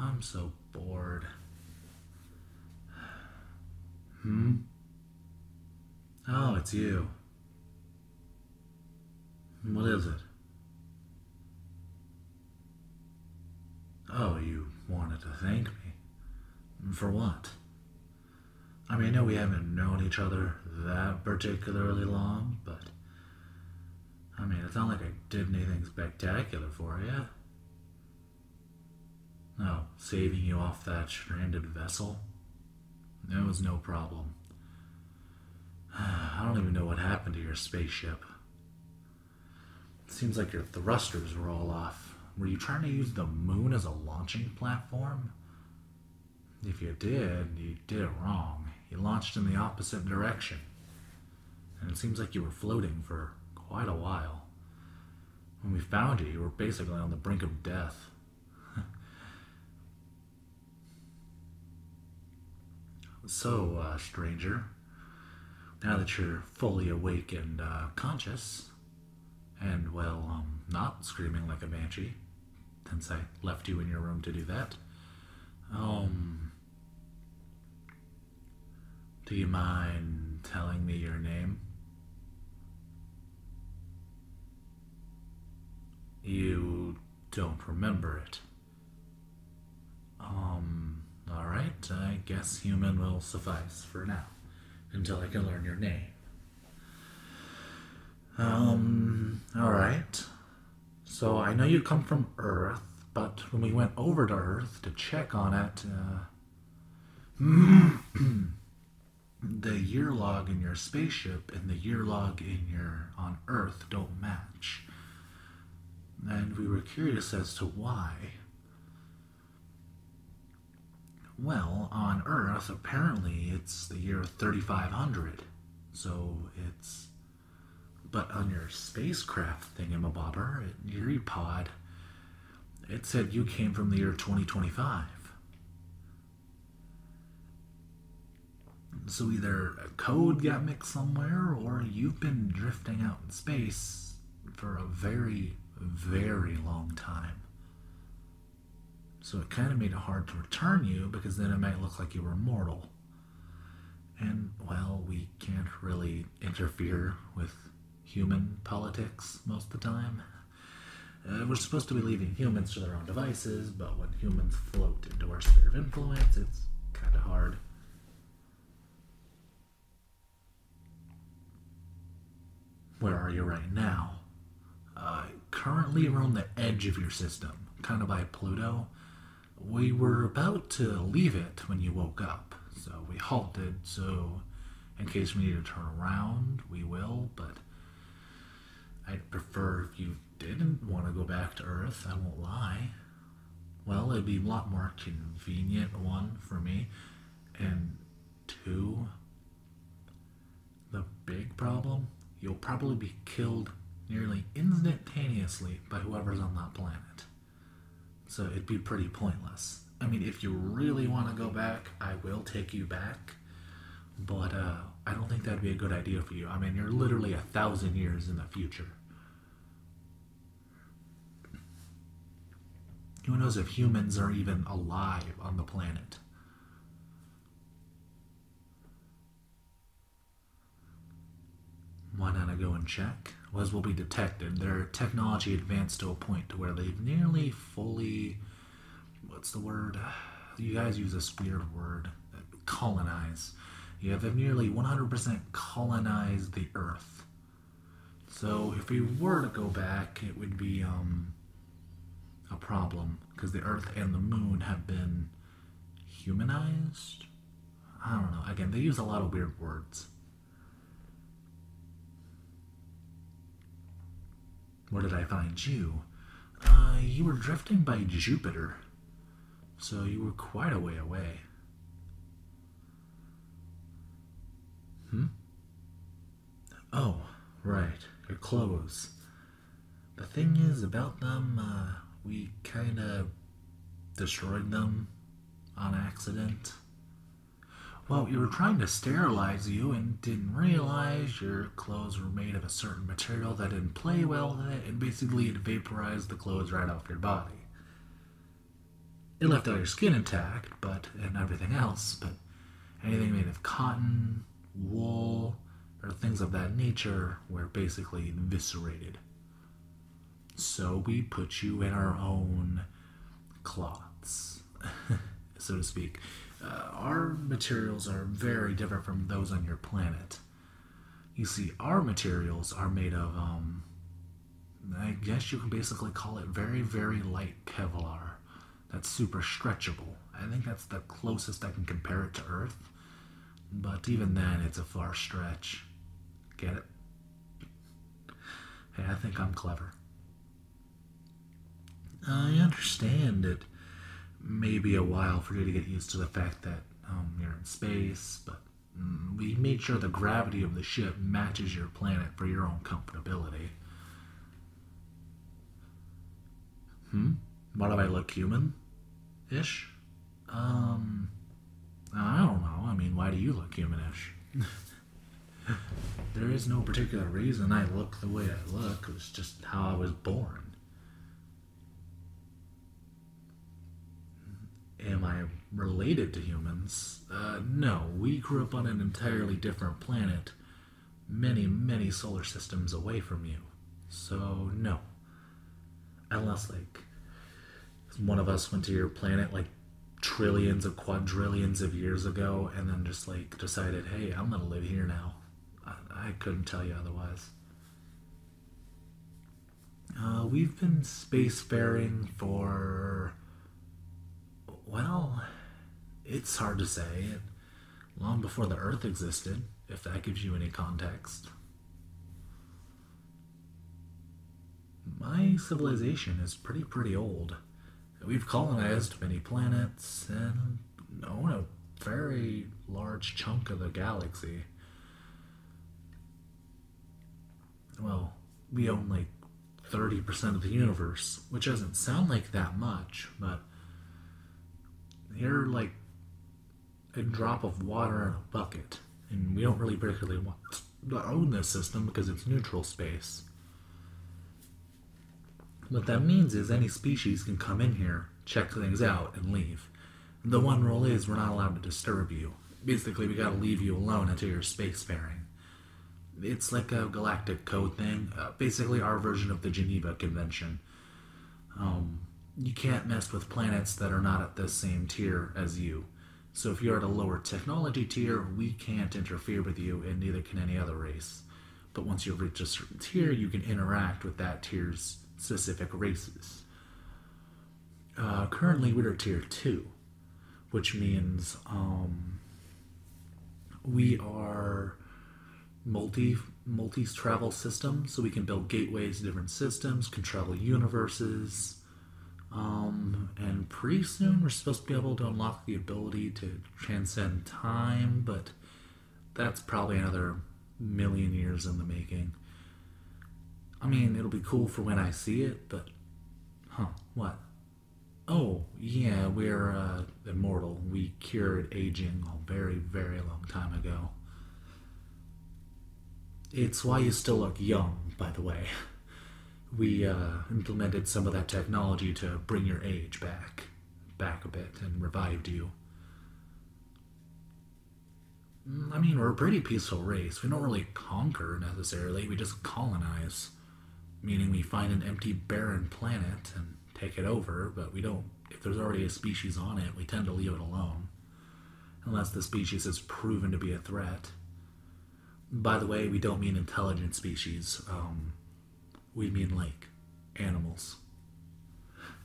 I'm so bored. Hmm? Oh, it's you. What is it? Oh, you wanted to thank me. For what? I mean, I know we haven't known each other that particularly long, but. I mean, it's not like I did anything spectacular for you. No, saving you off that stranded vessel. That was no problem. I don't even know what happened to your spaceship. It seems like your thrusters were all off. Were you trying to use the moon as a launching platform? If you did, you did it wrong. You launched in the opposite direction. And it seems like you were floating for quite a while. When we found you, you were basically on the brink of death. So, uh, stranger, now that you're fully awake and uh, conscious, and well, um, not screaming like a banshee, since I left you in your room to do that, um, do you mind telling me your name? You don't remember it. Um, alright, I guess human will suffice for now, until I can learn your name. Um, alright. So I know you come from Earth, but when we went over to Earth to check on it, uh, the year log in your spaceship and the year log in your on Earth don't match. And we were curious as to why. Well, on Earth, apparently it's the year 3500. So it's. But on your spacecraft thingamabobber, your pod, it said you came from the year 2025. So either a code got mixed somewhere, or you've been drifting out in space for a very, very long time. So it kind of made it hard to return you because then it might look like you were mortal. And, well, we can't really interfere with human politics most of the time. Uh, we're supposed to be leaving humans to their own devices, but when humans float into our sphere of influence, it's kind of hard. Where are you right now? Uh, currently, we're on the edge of your system, kind of by Pluto. We were about to leave it when you woke up, so we halted. So, in case we need to turn around, we will, but I'd prefer if you didn't want to go back to Earth, I won't lie. Well, it'd be a lot more convenient, one, for me, and two, the big problem you'll probably be killed nearly instantaneously by whoever's on that planet. So it'd be pretty pointless. I mean, if you really want to go back, I will take you back. But uh, I don't think that'd be a good idea for you. I mean, you're literally a thousand years in the future. Who knows if humans are even alive on the planet? Why not I go and check? As will be detected, their technology advanced to a point to where they've nearly fully. The word? You guys use this weird word. Colonize. Yeah, they've nearly 100% colonized the Earth. So if we were to go back, it would be um, a problem because the Earth and the Moon have been humanized. I don't know. Again, they use a lot of weird words. Where did I find you? Uh, you were drifting by Jupiter. So you were quite a way away. Hmm? Oh, right. Your clothes. The thing is about them, uh, we kind of destroyed them on accident. Well, we were trying to sterilize you and didn't realize your clothes were made of a certain material that didn't play well with it, and basically it vaporized the clothes right off your body. It left all your skin intact, but and everything else, but anything made of cotton, wool, or things of that nature were basically eviscerated. So we put you in our own cloths, so to speak. Uh, our materials are very different from those on your planet. You see, our materials are made of, um, I guess you can basically call it very, very light Kevlar. Super stretchable. I think that's the closest I can compare it to Earth. But even then, it's a far stretch. Get it? Hey, I think I'm clever. I understand it may be a while for you to get used to the fact that um, you're in space, but mm, we made sure the gravity of the ship matches your planet for your own comfortability. Hmm? Why do I look human? Ish? Um, I don't know. I mean, why do you look humanish? there is no particular reason I look the way I look. It's just how I was born. Am I related to humans? Uh, no, we grew up on an entirely different planet, many, many solar systems away from you. So, no. Unless, like, one of us went to your planet, like, trillions of quadrillions of years ago and then just, like, decided, hey, I'm gonna live here now. I, I couldn't tell you otherwise. Uh, we've been spacefaring for well, it's hard to say. Long before the Earth existed, if that gives you any context. My civilization is pretty, pretty old. We've colonized many planets and own a very large chunk of the galaxy. Well, we own like 30% of the universe, which doesn't sound like that much, but you're like a drop of water in a bucket, and we don't really particularly want to own this system because it's neutral space. What that means is any species can come in here, check things out, and leave. The one rule is we're not allowed to disturb you. Basically, we gotta leave you alone until you're spacefaring. It's like a galactic code thing. Uh, basically, our version of the Geneva Convention. Um, you can't mess with planets that are not at the same tier as you. So if you're at a lower technology tier, we can't interfere with you, and neither can any other race. But once you've reached a certain tier, you can interact with that tier's specific races. Uh, currently, we're tier 2, which means um, we are multi multi travel systems, so we can build gateways to different systems, can travel universes, um, and pretty soon we're supposed to be able to unlock the ability to transcend time, but that's probably another million years in the making. I mean, it'll be cool for when I see it, but. Huh, what? Oh, yeah, we're uh, immortal. We cured aging a very, very long time ago. It's why you still look young, by the way. we uh, implemented some of that technology to bring your age back, back a bit, and revived you. I mean, we're a pretty peaceful race. We don't really conquer necessarily, we just colonize. Meaning we find an empty, barren planet and take it over, but we don't. If there's already a species on it, we tend to leave it alone. Unless the species is proven to be a threat. By the way, we don't mean intelligent species. Um, we mean like animals.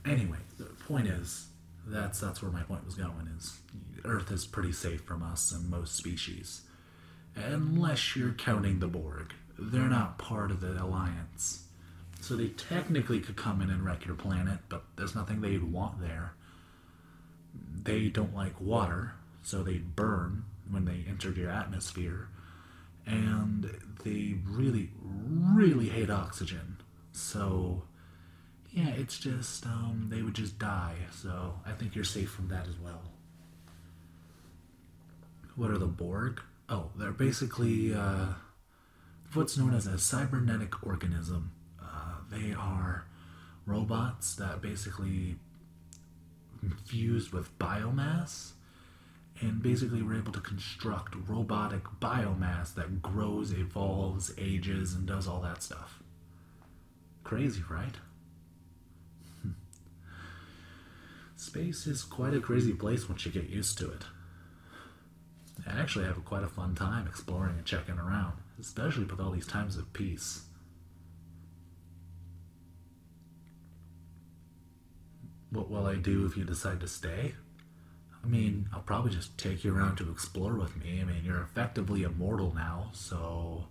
Anyway, the point is that's that's where my point was going is Earth is pretty safe from us and most species. Unless you're counting the Borg. They're not part of the Alliance. So they technically could come in and wreck your planet, but there's nothing they'd want there. They don't like water, so they'd burn when they entered your atmosphere. And they really, really hate oxygen. So, yeah, it's just, um, they would just die. So I think you're safe from that as well. What are the Borg? Oh, they're basically uh, what's known as a cybernetic organism. They are robots that basically infused with biomass, and basically we're able to construct robotic biomass that grows, evolves, ages, and does all that stuff. Crazy, right? Space is quite a crazy place once you get used to it. I actually have quite a fun time exploring and checking around, especially with all these times of peace. What will I do if you decide to stay? I mean, I'll probably just take you around to explore with me. I mean, you're effectively immortal now, so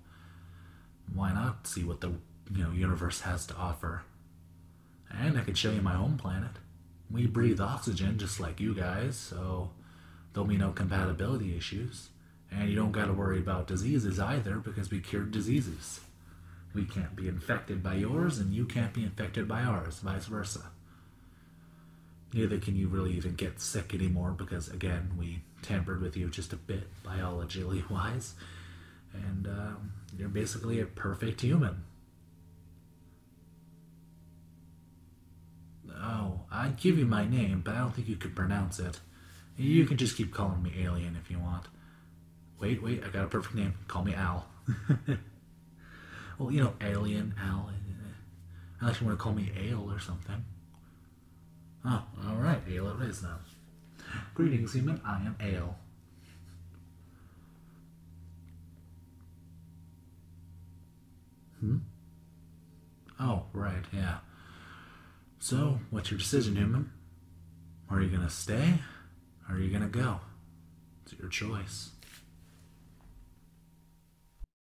why not see what the you know universe has to offer? And I could show you my home planet. We breathe oxygen just like you guys, so there'll be no compatibility issues. And you don't got to worry about diseases either because we cured diseases. We can't be infected by yours, and you can't be infected by ours, vice versa. Neither can you really even get sick anymore because, again, we tampered with you just a bit biologically wise. And um, you're basically a perfect human. Oh, I'd give you my name, but I don't think you could pronounce it. You can just keep calling me Alien if you want. Wait, wait, I got a perfect name. Call me Al. well, you know, Alien, Al. Unless you want to call me Ale or something. Oh, alright, Ale it is now. Greetings, human. I am Ale. Hmm? Oh, right, yeah. So, what's your decision, human? Are you gonna stay? Or are you gonna go? It's your choice.